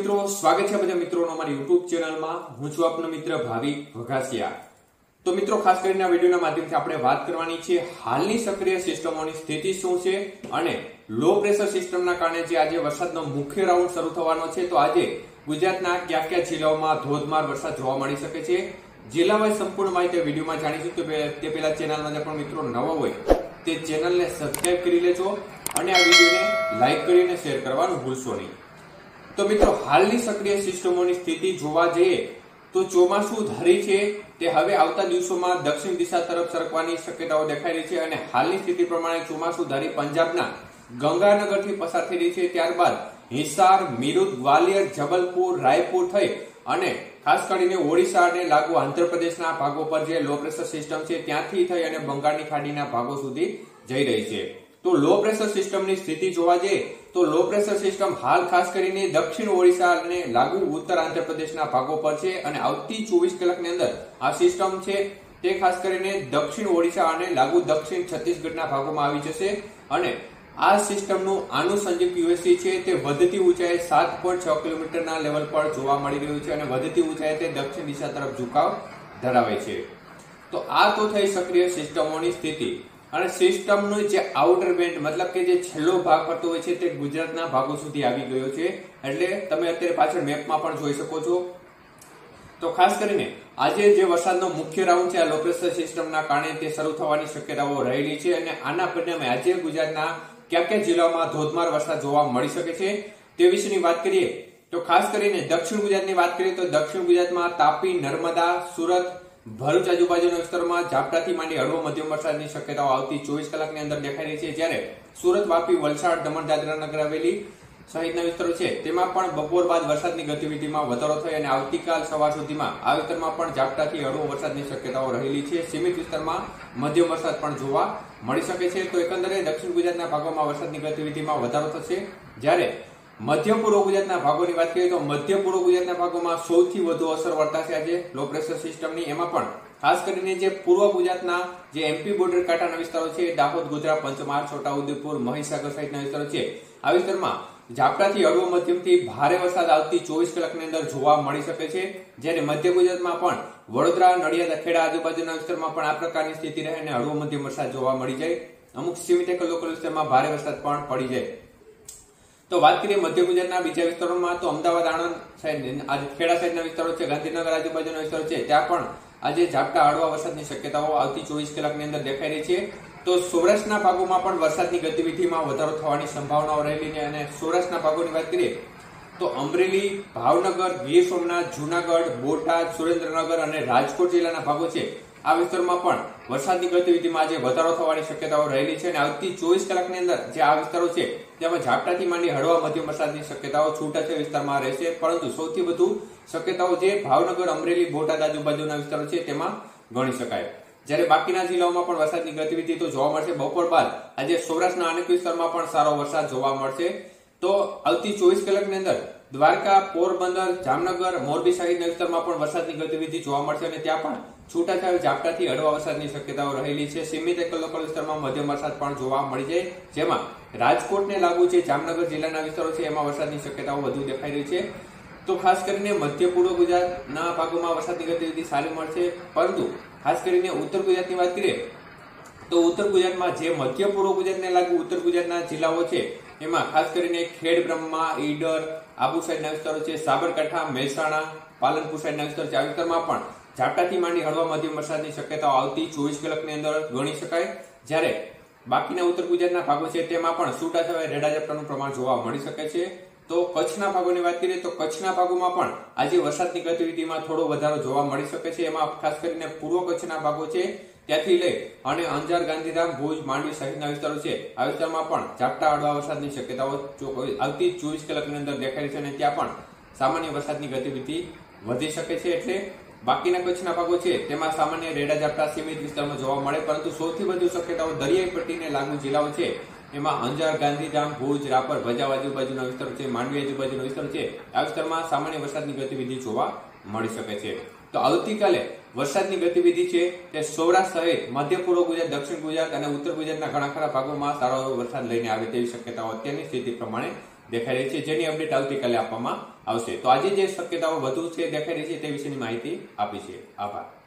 મિત્રો, સ્વાગત છે બધા મિત્રોનો અમારી યુટ્યુબ ચેનલમાં. હું છું આપનો મિત્ર ભાવિક વઘાસિયા તો મિત્રો, ખાસ કરીને આ વિડીયોના માધ્યમથી આપણે વાત કરવાની છે હાલની સક્રિય સિસ્ટમોની સ્થિતિ શું છે અને લો પ્રેશર સિસ્ટમના કારણે જે આજે વરસાદનો મુખ્ય રાઉન્ડ શરૂ થવાનો છે, તો આજે ગુજરાતના કયા કયા જિલ્લાઓમાં ધોધમાર વરસાદ જોવા મળી શકે છે. જિલ્લા વાઇઝ સંપૂર્ણ માહિતી વિડીયોમાં જાણીશું. કે તે પહેલા ચેનલમાં પણ મિત્રો નવો હોય, તે ચેનલને સબસ્ક્રાઇબ કરી લેજો અને આ વિડીયોને લાઈક કરીને શેર કરવાનું ભૂલશો નહીં. તો મિત્રો, હાલની સક્રિય સિસ્ટમોની સ્થિતિ જોવા જઈએ તો ચોમાસું ધારી છે તે હવે આવતા દિવસોમાં દક્ષિણ દિશા તરફ સરકવાની શક્યતાઓ દેખાઈ રહી છે અને હાલની સ્થિતિ પ્રમાણે ચોમાસું ધારી પંજાબના ગંગાનગરથી પસાર થઈ રહી છે. ત્યારબાદ હિસાર મિરુદ ગ્વાલિયર, જબલપુર, રાયપુર થઈ અને ખાસ કરીને ઓડિશા અને લાગુ આંધ્રપ્રદેશના ભાગો પર જે લો પ્રેશર સિસ્ટમ છે, ત્યાંથી થઈ અને બંગાળની ખાડીના ભાગો સુધી જઈ રહી છે. તો લો પ્રેશર સિસ્ટમની સ્થિતિ જોવા જઈએ, તો લો પ્રેશર સિસ્ટમ હાલ ખાસ કરીને દક્ષિણ ઓડિશા અને લાગુ ઉત્તર આંધ્રપ્રદેશના ભાગો પર છે અને આવતી ચોવીસ કલાકની અંદર આ સિસ્ટમ છે તે ખાસ કરીને દક્ષિણ ઓડિશા અને લાગુ દક્ષિણ છત્તીસગઢના ભાગોમાં આવી જશે અને આ સિસ્ટમનું આનુષંગિક યુએસસી છે તે વધતી ઊંચાઈ સાત પોઈન્ટ છ કિલોમીટરના લેવલ પર જોવા મળી રહ્યું છે અને વધતી ઊંચાઈ તે દક્ષિણ દિશા તરફ ઝુકાવ ધરાવે છે. તો આ તો થઈ સક્રિય સિસ્ટમોની સ્થિતિ. અને સિસ્ટમનું જે આઉટર બેન્ડ મતલબ કે જે છેલ્લો ભાગ પડતો હોય છે તે ગુજરાતના ભાગો સુધી આવી ગયો છે. એટલે તમે અત્યારે પાછળ મેપમાં પણ જોઈ શકો છો. તો ખાસ કરીને આજે જે વરસાદનો મુખ્ય રાઉન્ડ છે, આ લો પ્રેશર સિસ્ટમના કારણે તે શરૂ થવાની શક્યતાઓ રહેલી છે અને આના પરિણામે આજે ગુજરાતના ક્યાં ક્યાં જિલ્લાઓમાં ધોધમાર વરસાદ જોવા મળી શકે છે તે વિશેની વાત કરીએ તો ખાસ કરીને દક્ષિણ ગુજરાતની વાત કરીએ તો દક્ષિણ ગુજરાતમાં તાપી, નર્મદા, સુરત ભરૂચ આજુબાજુના વિસ્તારોમાં ઝાપટાથી માંડી હળવો મધ્યમ વરસાદની શક્યતાઓ આવતી ચોવીસ કલાકની અંદર દેખાઈ રહી છે, જ્યારે સુરત વાપી, વલસાડ, દમણ, દાદરા નગર હવેલી સહિતના વિસ્તારો છે. તેમાં પણ બપોર બાદ વરસાદની ગતિવિધિમાં વધારો થઈ અને આવતીકાલ સવાર સુધીમાં આ વિસ્તારમાં પણ ઝાપટાથી હળવો વરસાદની શક્યતાઓ રહેલી છે. સીમિત વિસ્તારમાં મધ્યમ વરસાદ પણ જોવા મળી શકે છે. તો એકંદરે દક્ષિણ ગુજરાતના ભાગોમાં વરસાદની ગતિવિધિમાં વધારો થશે. જ્યારે મધ્ય પૂર્વ ગુજરાતના ભાગોની વાત કરીએ તો મધ્ય પૂર્વ ગુજરાતના ભાગોમાં સૌથી વધુ અસર વર્તાશે આજે લો પ્રેશર સિસ્ટમની એમાં પણ ખાસ કરીને જે પૂર્વ ગુજરાતના જે એમપી બોર્ડર કાંઠાના વિસ્તારો છે, દાહોદ ગુજરાત પંચમહાલ, છોટાઉદેપુર, મહીસાગર સહિતના વિસ્તારો છે. આ વિસ્તારમાં ઝાપટાથી હળવો મધ્યમથી ભારે વરસાદ આવતી ચોવીસ કલાકની અંદર જોવા મળી શકે છે. જ્યારે મધ્ય ગુજરાતમાં પણ વડોદરા, નડિયાદ, ખેડા આજુબાજુના વિસ્તારમાં પણ આ પ્રકારની સ્થિતિ રહે અને હળવો મધ્યમ વરસાદ જોવા મળી જાય. અમુક સીમિત લોકલ વિસ્તારમાં ભારે વરસાદ પણ પડી જાય. તો વાત કરીએ મધ્ય ગુજરાતના બીજા વિસ્તારોમાં, તો અમદાવાદ, આણંદ સાઈડ આજે ખેડા સાઈડના વિસ્તારો છે, ગાંધીનગર આજુબાજુના વિસ્તારો છે. ત્યાં પણ આજે ઝાપટા હળવા વરસાદની શક્યતાઓ આવતી ચોવીસ કલાકની અંદર દેખાઈ રહી છે. તો સૌરાષ્ટ્રના ભાગોમાં પણ વરસાદની ગતિવિધિમાં વધારો થવાની સંભાવનાઓ રહેલી છે. અને સૌરાષ્ટ્રના ભાગોની વાત કરીએ, તો અમરેલી, ભાવનગર, ગીર સોમનાથ, જુનાગઢ, બોટાદ, સુરેન્દ્રનગર અને રાજકોટ જિલ્લાના ભાગો છે. આ વિસ્તારમાં પણ વરસાદની ગતિવિધિમાં આજે વધારો થવાની શક્યતાઓ રહેલી છે અને આવતી ચોવીસ કલાકની અંદર જે આ વિસ્તારો છે, તેમાં ઝાપટાથી માંડી હળવા મધ્યમ વરસાદની શક્યતાઓ છૂટાછવાયા વિસ્તારમાં રહેશે. પરંતુ સૌથી વધુ શક્યતાઓ જે ભાવનગર, અમરેલી, બોટાદ આજુબાજુના વિસ્તારો છે, તેમાં ગણી શકાય. જ્યારે બાકીના જિલ્લાઓમાં પણ વરસાદની ગતિવિધિ તો જોવા મળશે. બપોર બાદ આજે સૌરાષ્ટ્રના અનેક વિસ્તારમાં પણ સારો વરસાદ જોવા મળશે. તો આવતી ચોવીસ કલાકની અંદર દ્વારકા, પોરબંદર, જામનગર, મોરબી સહિતના વિસ્તારમાં પણ વરસાદની ગતિવિધિ જોવા મળશે અને ત્યાં પણ છૂટાછવાયા ઝાપટાથી હળવા વરસાદની શક્યતાઓ રહેલી છે. સીમિત એકલોકલ વિસ્તારમાં મધ્યમ વરસાદ પણ જોવા મળી જાય જેમાં રાજકોટને લાગુ છે, જામનગર જિલ્લાના વિસ્તારો છે, એમાં વરસાદની શક્યતાઓ વધુ દેખાઈ રહી છે. તો ખાસ કરીને મધ્ય પૂર્વ ગુજરાતના ભાગોમાં વરસાદની ગતિવિધિ સારી મળશે, પરંતુ ખાસ કરીને ઉત્તર ગુજરાતની વાત કરીએ, તો ઉત્તર ગુજરાતમાં જે મધ્ય પૂર્વ ગુજરાતને લાગુ ઉત્તર ગુજરાતના જિલ્લાઓ છે, એમાં ખાસ કરીને ખેડ, બ્રહ્મા, ઈડર, આબુ સાઈડના વિસ્તારો છે, સાબરકાંઠા, મહેસાણા, પાલનપુર સાઈડના વિસ્તારો છે. આ વિસ્તારમાં પણ ઝાપટાથી માંડી હળવા મધ્યમ વરસાદની શક્યતાઓ આવતી ચોવીસ કલાકની અંદર ગણી શકાય. જ્યારે બાકીના ઉત્તર ગુજરાતના ભાગો છે, તેમાં પણ છૂટાછવાયા રેડા ઝાપટાનું પ્રમાણ જોવા મળી શકે છે. તો કચ્છના ભાગોની વાત કરીએ, તો કચ્છના ભાગોમાં પણ આજે વરસાદની ગતિવિધિમાં થોડો વધારો જોવા મળી શકે છે. એમાં ખાસ કરીને પૂર્વ કચ્છના ભાગો છે, ત્યાંથી લઈ અને અંજાર, ગાંધીધામ, ભુજ, માંડવી સહિતના વિસ્તારો છે. આ વિસ્તારમાં પણ ઝાપટા હળવા વરસાદની શક્યતાઓ આવતી ચોવીસ કલાકની અંદર દેખાય છે અને ત્યાં પણ સામાન્ય વરસાદની ગતિવિધિ વધી શકે છે. એટલે બાકીના કચ્છના ભાગો છે, તેમાં સામાન્ય રેડા ઝાપટા સીમિત વિસ્તારમાં જોવા મળે, પરંતુ સૌથી વધુ શક્યતાઓ દરિયાઈ પટ્ટીને લાગુ જિલ્લાઓ છે. એમાં અંજાર ગાંધીધામ, ભુજ, રાપર, ભજાવ આજુબાજુના વિસ્તાર છે, માંડવી આજુબાજુનો વિસ્તાર છે. આ વિસ્તારમાં સામાન્ય વરસાદની ગતિવિધિ જોવા મળી શકે છે. તો આવતીકાલે વરસાદની ગતિવિધિ છે તે સૌરાષ્ટ્ર સહિત મધ્ય પૂર્વ ગુજરાત, દક્ષિણ ગુજરાત અને ઉત્તર ગુજરાતના ઘણા ખરા ભાગોમાં સારો એવો વરસાદ લઈને આવે તેવી શક્યતાઓ અત્યારની સ્થિતિ પ્રમાણે દેખાઈ રહી છે, જેની અપડેટ આવતીકાલે આપવામાં આવશે. તો આજે જે શક્યતાઓ વધુ છે, દેખાઈ રહી છે તે વિશેની માહિતી આપી છે. આભાર.